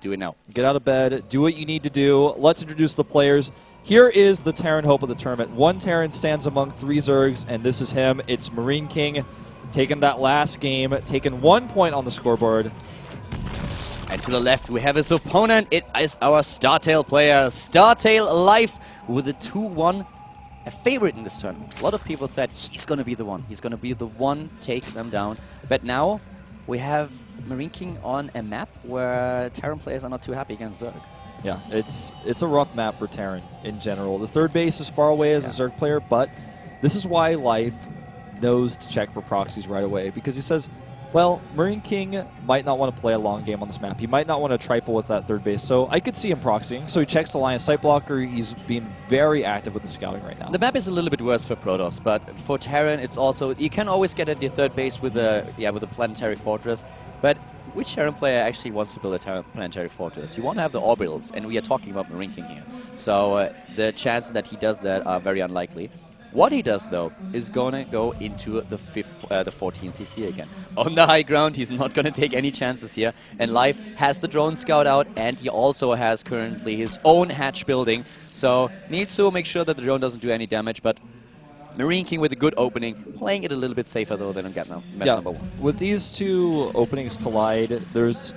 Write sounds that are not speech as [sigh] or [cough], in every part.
Do it now. Get out of bed. Do what you need to do. Let's introduce the players. Here is the Terran hope of the tournament. One Terran stands among three Zergs, and this is him. It's Marine King, taking that last game, taking one point on the scoreboard. And to the left, we have his opponent. It is our StarTale player, StarTale Life, with a 2-1 a favorite in this tournament. A lot of people said he's going to be the one. He's going to be the one take them down. But now we have Marine King on a map where Terran players are not too happy against Zerg. Yeah, it's it's a rough map for Terran in general. The third base is far away as Yeah. a Zerg player, but this is why Life knows to check for proxies right away because he says, well, Marine King might not want to play a long game on this map. He might not want to trifle with that third base, so I could see him proxying. So he checks the line of sight blocker. He's being very active with the scouting right now. The map is a little bit worse for Protoss, but for Terran, it's also you can always get at your third base with a yeah with a planetary fortress. But which Terran player actually wants to build a planetary fortress? You want to have the orbitals, and we are talking about Marine King here. So uh, the chances that he does that are very unlikely. What he does though is gonna go into the fifth, uh, the 14 CC again on the high ground. He's not gonna take any chances here. And Life has the drone scout out, and he also has currently his own hatch building. So needs to make sure that the drone doesn't do any damage. But Marine King with a good opening, playing it a little bit safer though than on Get Map yeah, number one. with these two openings collide, there's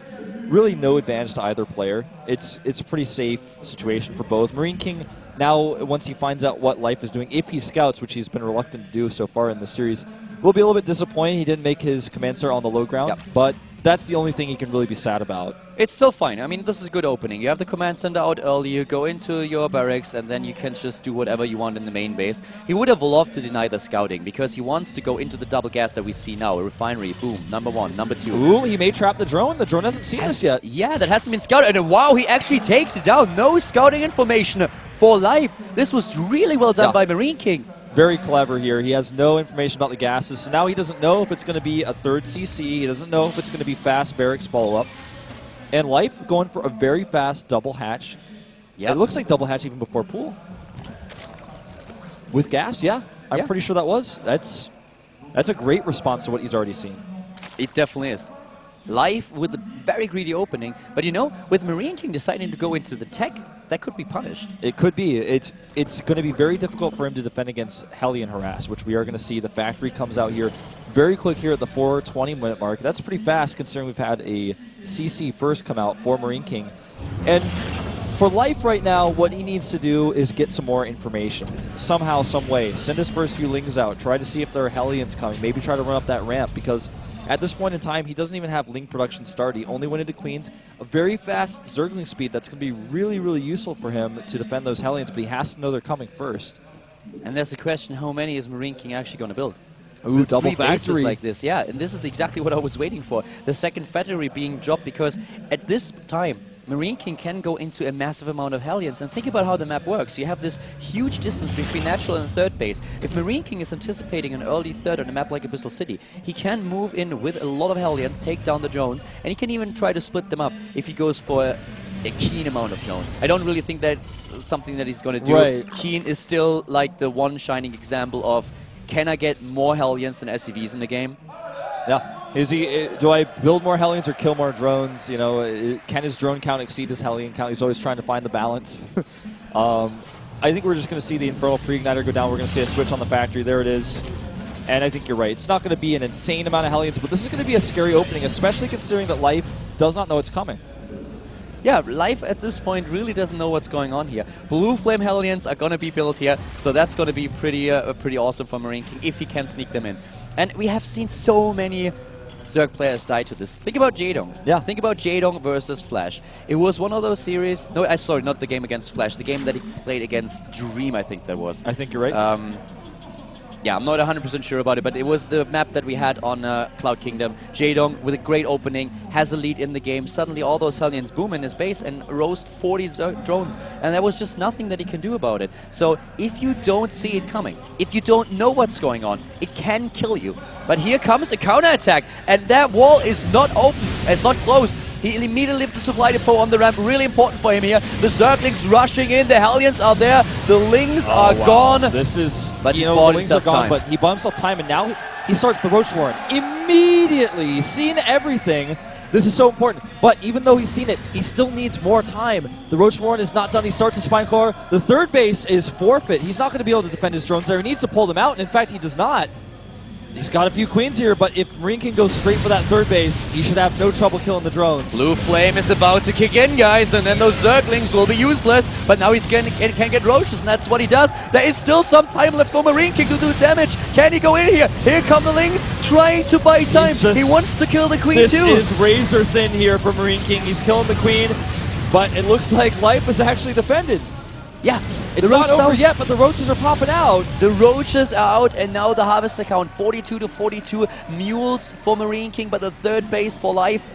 really no advantage to either player. It's it's a pretty safe situation for both. Marine King now, once he finds out what Life is doing, if he scouts, which he's been reluctant to do so far in the series, will be a little bit disappointed he didn't make his command center on the low ground. Yep. But that's the only thing he can really be sad about. It's still fine. I mean, this is a good opening. You have the command center out early, you go into your barracks, and then you can just do whatever you want in the main base. He would have loved to deny the scouting because he wants to go into the double gas that we see now. A refinery, boom, number one, number two. Ooh, he may trap the drone. The drone hasn't seen Has- this yet. Yeah, that hasn't been scouted. And wow, he actually takes it down. No scouting information for life. This was really well done Yeah. by Marine King. Very clever here. He has no information about the gases, so now he doesn't know if it's going to be a third CC. He doesn't know if it's going to be fast barracks follow up. And Life going for a very fast double hatch. Yeah. It looks like double hatch even before pool. With gas, yeah. I'm Yeah. pretty sure that was. That's that's a great response to what he's already seen. It definitely is. Life with a very greedy opening, but you know, with Marine King deciding to go into the tech, that could be punished. It could be. It's it's going to be very difficult for him to defend against Hellion Harass, which we are going to see. The factory comes out here very quick here at the 420 minute mark. That's pretty fast considering we've had a CC first come out for Marine King. And for Life right now, what he needs to do is get some more information. Somehow, some way. Send his first few lings out. Try to see if there are Hellions coming. Maybe try to run up that ramp because at this point in time, he doesn't even have Ling production start. He only went into Queens. A very fast Zergling speed that's going to be really, really useful for him to defend those Hellions, but he has to know they're coming first. And there's the question: How many is Marine King actually going to build? Ooh, With double factory. like this, yeah. And this is exactly what I was waiting for. The second factory being dropped because at this time, Marine King can go into a massive amount of Hellions. And think about how the map works. You have this huge distance between natural and third base. If Marine King is anticipating an early third on a map like Abyssal City, he can move in with a lot of Hellions, take down the drones, and he can even try to split them up if he goes for a, a keen amount of drones. I don't really think that's something that he's going to do. Right. Keen is still like the one shining example of can I get more Hellions than SCVs in the game? Yeah. Is he? uh, Do I build more Hellions or kill more drones? You know, uh, can his drone count exceed his Hellion count? He's always trying to find the balance. [laughs] um, I think we're just going to see the Infernal Pre-Igniter go down. We're going to see a switch on the factory. There it is. And I think you're right. It's not going to be an insane amount of Hellions, but this is going to be a scary opening, especially considering that Life does not know it's coming. Yeah, life at this point really doesn't know what's going on here. Blue Flame Hellions are gonna be built here, so that's gonna be pretty uh, pretty awesome for Marine King if he can sneak them in. And we have seen so many Zerg players die to this. Think about Jaedong. Yeah. Think about Jaedong versus Flash. It was one of those series. No, I sorry, not the game against Flash. The game that he played against Dream, I think that was. I think you're right. Um, yeah, I'm not 100% sure about it, but it was the map that we had on uh, Cloud Kingdom. Jaedong, with a great opening, has a lead in the game. Suddenly, all those Hellions boom in his base and roast 40 drones. And there was just nothing that he can do about it. So, if you don't see it coming, if you don't know what's going on, it can kill you. But here comes a counterattack, and that wall is not open, it's not closed. He immediately lifts the supply depot on the ramp. Really important for him here. The Zerglings rushing in. The Hellions are there. The Lings oh, are Oh, wow. gone. This is, But you he know, the wings are gone, time. but he bought himself time, and now he, he starts the Roach Warren immediately. He's seen everything, This is so important. But even though he's seen it, he still needs more time. The Roach Warren is not done. He starts a Spine Core. The third base is forfeit. He's not going to be able to defend his drones there. He needs to pull them out, and in fact, he does not. He's got a few queens here, but if Marine King goes straight for that third base, he should have no trouble killing the drones. Blue Flame is about to kick in, guys, and then those Zerglings will be useless. But now he's can, can get Roaches, and that's what he does. There is still some time left for Marine King to do damage. Can he go in here? Here come the Lings, trying to buy time. just- he wants to kill the Queen This too. is razor thin here for Marine King. He's killing the queen, but it looks like life is actually defended. Yeah, It's not over out. yet, but the roaches are popping out. The Roaches are out, and now the Harvest account 42 to 42. Mules for Marine King, but the third base for life.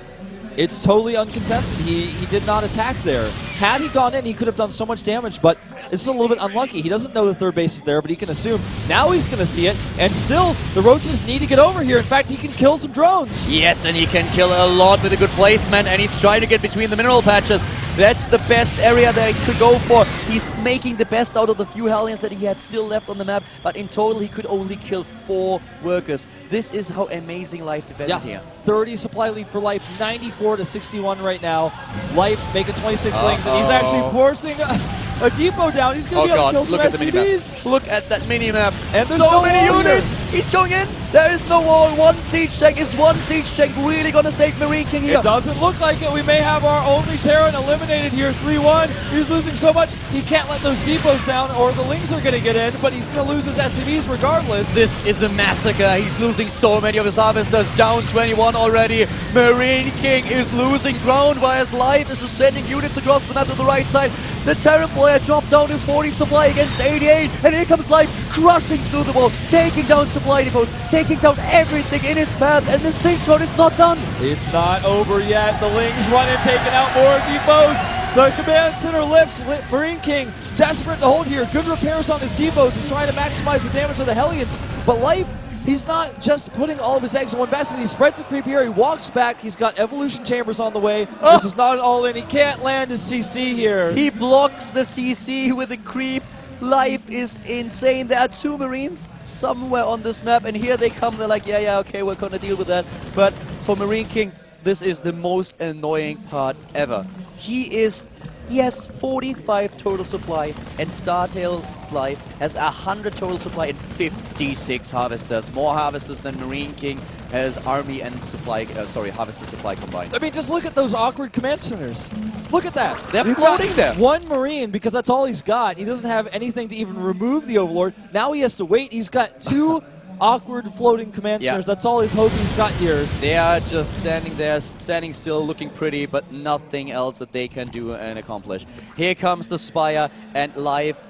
It's totally uncontested. He he did not attack there. Had he gone in, he could have done so much damage, but this is a little bit unlucky. He doesn't know the third base is there, but he can assume. Now he's going to see it, and still, the Roaches need to get over here. In fact, he can kill some drones. Yes, and he can kill a lot with a good placement, and he's trying to get between the mineral patches. That's the best area that he could go for. He's making the best out of the few Hellions that he had still left on the map, but in total he could only kill four workers. This is how amazing Life defended Yeah, here. 30 supply lead for Life, 94 to 61 right now. Life making 26 lings, and he's actually forcing a, depot down. He's going Oh to be able god, to kill some look at the SCVs. Look at that minimap. And there's so no many units. He's going in. There is no wall. One siege tank. Is one siege tank really going to save Marine King here? It doesn't look like it. We may have our only Terran eliminated here, 3-1. He's losing so much, he can't let those depots down, or the Lings are going to get in, but he's going to lose his SCVs regardless. This is a massacre. He's losing so many of his harvesters. Down 21 already. Marine King is losing ground while his life is just sending units across the map to the right side. The player dropped down to 40 supply against 88. And here comes Life crushing through the wall, taking down supply depots, taking down everything in his path. And the Synchrone is not done. It's not over yet. The Lings running, taking out more depots. The command center lifts. Marine King desperate to hold here. Good repairs on his depots. He's trying to maximize the damage of the Hellions. But Life, he's not just putting all of his eggs in one basket. He spreads the creep here. He walks back. He's got evolution chambers on the way. Oh. This is not an all in. He can't land his CC here. He blocks the CC with the creep. Life is insane. There are two Marines somewhere on this map, and here they come. They're like, yeah, yeah, okay, we're gonna deal with that. But for Marine King, this is the most annoying part ever. He is. He has 45 total supply, and StarTale's life has 100 total supply and 56 harvesters. More harvesters than Marine King has army and supply, uh, sorry, harvester supply combined. I mean, just look at those awkward command centers. Look at that. They're We've floating there. One Marine, because that's all he's got. He doesn't have anything to even remove the Overlord. Now he has to wait. He's got two awkward floating command Yeah. centers. That's all his hope he's got here. They are just standing there, standing still, looking pretty, but nothing else that they can do and accomplish. Here comes the Spire and Life.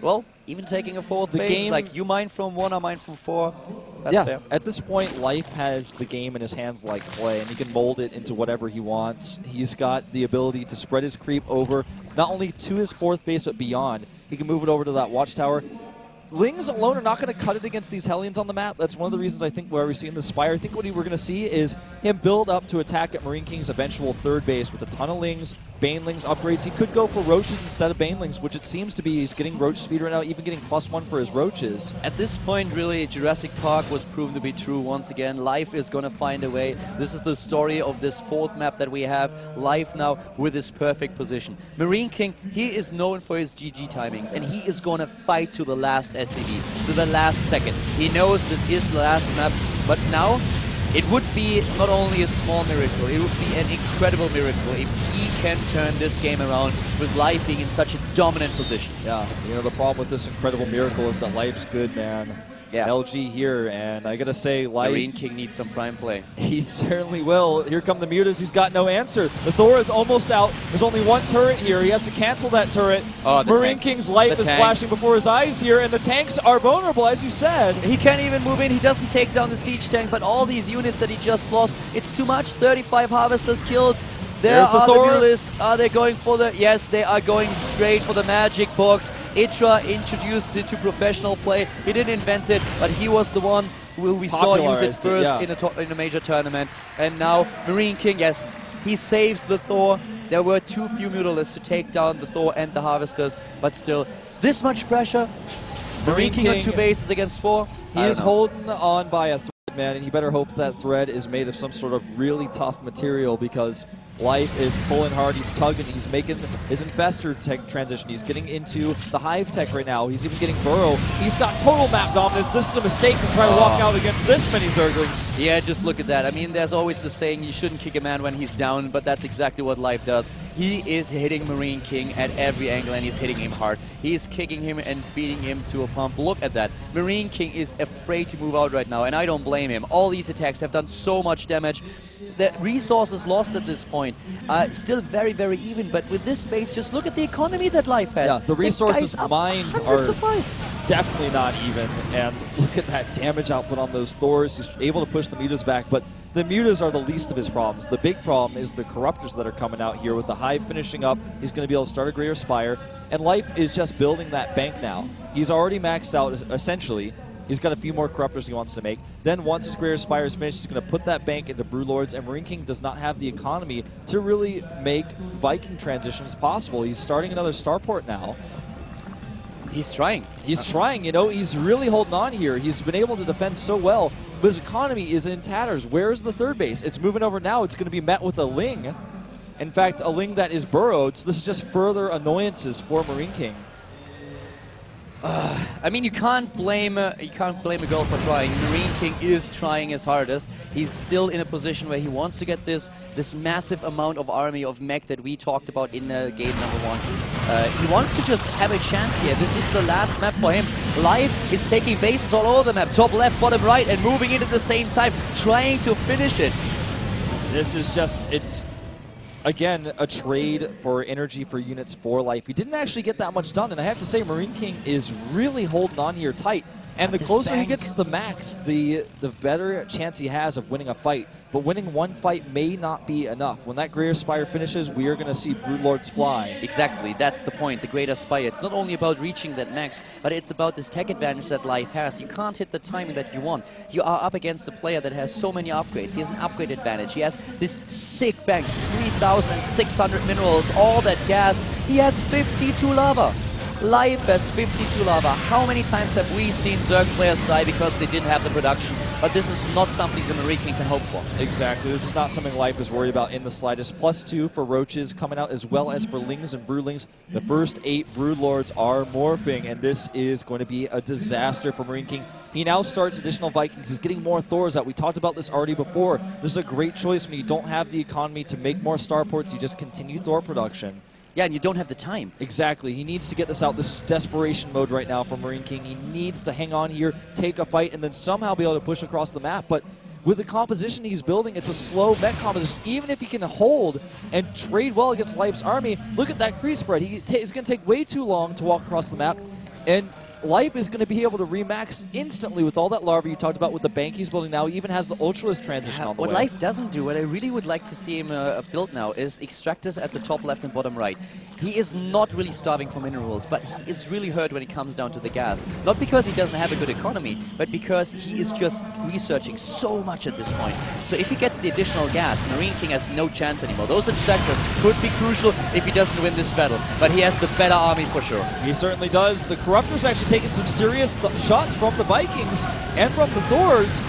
Well, even taking a fourth The base, game- like you mine from one, I mine from four. That's yeah, fair. at this point, Life has the game in his hands like clay, and he can mold it into whatever he wants. He's got the ability to spread his creep over, not only to his fourth base, but beyond. He can move it over to that watchtower. Lings alone are not going to cut it against these Hellions on the map. That's one of the reasons I think where we're seeing the Spire. I think what we're going to see is him build up to attack at Marine King's eventual third base with a ton of Lings, Banelings upgrades. He could go for Roaches instead of Banelings, which it seems to be he's getting Roach speed right now, even getting plus one for his Roaches. At this point, really, Jurassic Park was proven to be true once again. Life is going to find a way. This is the story of this fourth map that we have. Life now with his perfect position. Marine King, he is known for his GG timings, and he is going to fight to the last SCV, to the last second. He knows this is the last map, but now it would be not only a small miracle, it would be an incredible miracle if he can turn this game around with Life being in such a dominant position. Yeah, you know, the problem with this incredible miracle is that life's good, man. Yeah. LG here, and I gotta say, life, Marine King needs some prime play. [laughs] he certainly will. Here come the mutas. He's got no answer. The Thor is almost out. There's only one turret here. He has to cancel that turret. Oh, the Marine tank. King's life The is tank. flashing before his eyes here, and the tanks are vulnerable, as you said. He can't even move in. He doesn't take down the siege tank, but all these units that he just lost, it's too much. 35 harvesters killed. There There's the are the, Thor. Mutalisks. Are they going for the... Yes, they are going straight for the magic box. Itra introduced it to professional play. He didn't invent it, but he was the one who we saw use it first yeah. in, a to- in a major tournament. And now Marine King, yes, he saves the Thor. There were too few Mutalisks to take down the Thor and the Harvesters, but still, this much pressure. Marine, Marine King, on two bases against four. He is know. holding on by a thread, man, and you better hope that thread is made of some sort of really tough material because Life is pulling hard. He's tugging. He's making his Infestor tech transition. He's getting into the hive tech right now. He's even getting burrow. He's got total map dominance. This is a mistake to try to walk oh. out against this many Zerglings. Yeah, just look at that. I mean, there's always the saying you shouldn't kick a man when he's down, but that's exactly what Life does. He is hitting Marine King at every angle, and he's hitting him hard. He's kicking him and beating him to a pump. Look at that. Marine King is afraid to move out right now, and I don't blame him. All these attacks have done so much damage the resources lost at this point are still very, very even. But with this base, just look at the economy that life has. Yeah, the resources mined are definitely not even. And look at that damage output on those Thors. He's able to push the mutas back, but the mutas are the least of his problems. The big problem is the corruptors that are coming out here with the hive finishing up. He's going to be able to start a Greater Spire, and Life is just building that bank now. He's already maxed out, essentially, He's got a few more corruptors he wants to make. Then once his Greater Spire is finished, he's going to put that bank into Broodlords, and Marine King does not have the economy to really make Viking transitions possible. He's starting another starport now. He's trying. He's trying, you know. He's really holding on here. He's been able to defend so well, but his economy is in tatters. Where's the third base? It's moving over now. It's going to be met with a Ling. In fact, a Ling that is burrowed, so this is just further annoyances for Marine King. Uh, I mean, you can't blame uh, you can't blame a girl for trying. Marine King is trying his hardest. He's still in a position where he wants to get this this massive amount of army of mech that we talked about in uh, game number one. Uh, he wants to just have a chance here. This is the last map for him. Life is taking bases all over the map, top left, bottom right, and moving in at the same time, trying to finish it. This is just it's again, a trade for energy for units for life. He didn't actually get that much done, and I have to say, Marine King is really holding on here tight. And the closer he gets to the max, the the better chance he has of winning a fight. But winning one fight may not be enough. When that Greater Spire finishes, we are going to see Broodlords fly. Exactly, that's the point, the Greater Spire. It's not only about reaching that max, but it's about this tech advantage that Life has. You can't hit the timing that you want. You are up against a player that has so many upgrades. He has an upgrade advantage. He has this sick bank, 3,600 minerals, all that gas. He has 52 larva. Life has 52 larva. How many times have we seen Zerg players die because they didn't have the production? But this is not something the Marine King can hope for. Exactly. This is not something Life is worried about in the slightest. Plus two for Roaches coming out as well as for Lings and Broodlings. The first eight Broodlords are morphing, and this is going to be a disaster for Marine King. He now starts additional Vikings. He's getting more Thors out. We talked about this already before. This is a great choice when you don't have the economy to make more starports. You just continue Thor production. Yeah, and you don't have the time. Exactly. He needs to get this out. This is desperation mode right now for Marine King. He needs to hang on here, take a fight, and then somehow be able to push across the map. But with the composition he's building, it's a slow mech composition. Even if he can hold and trade well against Life's army, look at that creep spread. He it's going to take way too long to walk across the map. And Life is going to be able to remax instantly with all that larva you talked about with the bank he's building now. He even has the Ultralisk transition on the what way. Life doesn't do, what I really would like to see him uh, build now, is Extractors at the top left and bottom right. He is not really starving for minerals, but he is really hurt when it comes down to the gas. Not because he doesn't have a good economy, but because he is just researching so much at this point. So if he gets the additional gas, Marine King has no chance anymore. Those Extractors could be crucial if he doesn't win this battle, but he has the better army for sure. He certainly does. The Corruptor's actually taking some serious shots from the Vikings and from the Thors.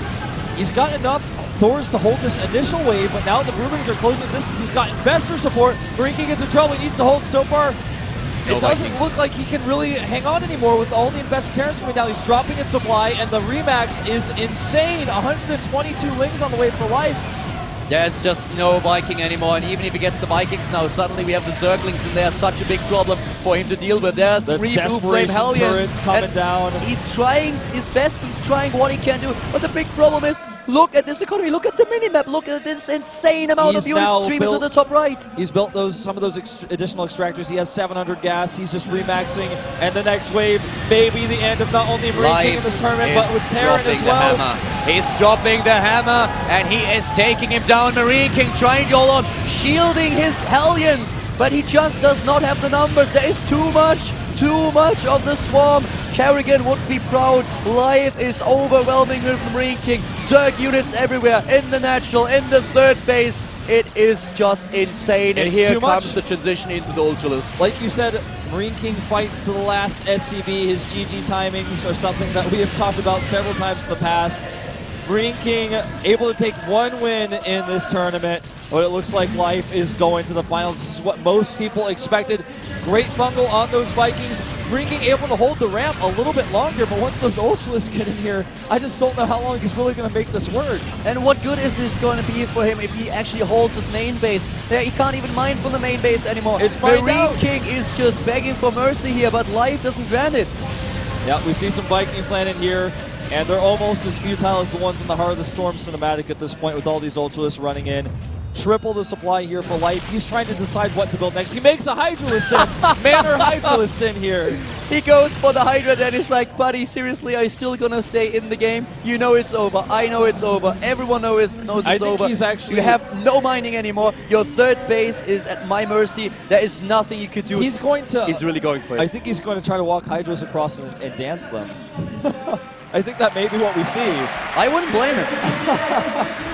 He's got enough Thors to hold this initial wave, but now the Broodlings are closing the distance. He's got Infestor support. Marine King is in trouble. He needs to hold so far. No it doesn't Vikings. look like he can really hang on anymore with all the Infested Terrans coming down. He's dropping in supply, and the Remax is insane. 122 Lings on the way for life. There's just no Viking anymore, and even if he gets the Vikings now, suddenly we have the Zerglings, and they're such a big problem for him to deal with. There are the three Blue Flame Hellions. coming down. He's trying his best, he's trying what he can do, but the big problem is Look at this economy. Look at the minimap. Look at this insane amount he's of units streaming built, to the top right. He's built those some of those ex additional extractors. He has 700 gas. He's just remaxing. And the next wave may be the end of not only Marine King in this tournament, but with Terran as well. Hammer. He's dropping the hammer, and he is taking him down. Marine King trying to hold on, shielding his Hellions, but he just does not have the numbers. There is too much too much of the swarm. Kerrigan would be proud. Life is overwhelming with Marine King. Zerg units everywhere in the natural, in the third base. It is just insane. It's and here comes much. the transition into the Ultralisk. Like you said, Marine King fights to the last SCV. His GG timings are something that we have talked about several times in the past. Marine King able to take one win in this tournament, but it looks like Life is going to the finals. This is what most people expected. Great bungle on those Vikings. Marine King able to hold the ramp a little bit longer, but once those Ultralisks get in here, I just don't know how long he's really going to make this work. And what good is it going to be for him if he actually holds his main base? There, he can't even mine from the main base anymore. It's Marine out. King is just begging for mercy here, but life doesn't grant it. Yeah, we see some Vikings landing here, and they're almost as futile as the ones in the Heart of the Swarm cinematic at this point with all these Ultralisks running in. Triple the supply here for Life. He's trying to decide what to build next. He makes a Hydralisk Den. [laughs] Manor Hydralisk Den here. He goes for the Hydra and he's like, buddy, seriously, are you still gonna stay in the game? You know it's over. I know it's over. Everyone knows, it's, knows I it's think over. he's actually- You have no mining anymore. Your third base is at my mercy. There is nothing you could do. He's going to. He's really going for it. I think he's going to try to walk Hydras across and, and dance them. [laughs] I think that may be what we see. I wouldn't blame him. [laughs]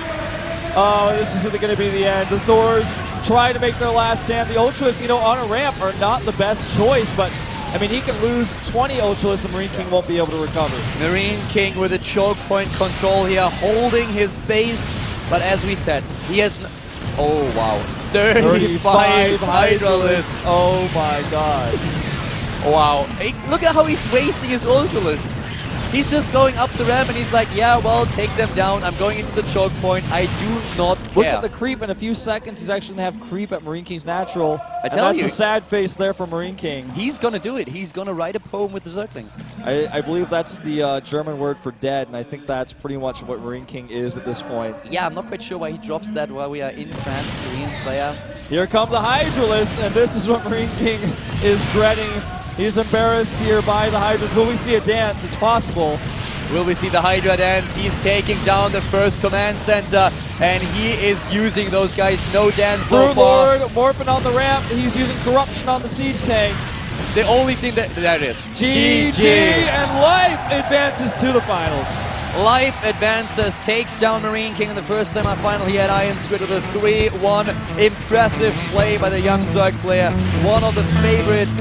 Oh, this isn't going to be the end. The Thors try to make their last stand. The Ultras, you know, on a ramp are not the best choice, but I mean, he can lose 20 Ultras and Marine King won't be able to recover. Marine King with a choke point control here, holding his base. But as we said, he has. Oh, wow. 35 Hydralisks. Oh my god. Wow. Hey, look at how he's wasting his Ultralisks. He's just going up the ramp and he's like, yeah, well, take them down. I'm going into the choke point. I do not care. Look at the creep. In a few seconds, he's actually going to have creep at Marine King's natural. I tell that's you. That's a sad face there for Marine King. He's gonna do it. He's gonna write a poem with the Zerglings. I, I believe that's the uh, German word for dead, and I think that's pretty much what Marine King is at this point. Yeah, I'm not quite sure why he drops that while we are in France, Korean player. Here come the Hydralisks, and this is what Marine King is dreading. He's embarrassed here by the Hydras. Will we see a dance? It's possible. Will we see the Hydra dance? He's taking down the first command center, and he is using those guys no dance so Brood far. Lord morphing on the ramp. He's using corruption on the siege tanks. The only thing that that is GG and Life advances to the finals. Life advances, takes down Marine King in the first semifinal. He had Iron Squid with a 3-1. Impressive play by the young Zerg player. One of the favorites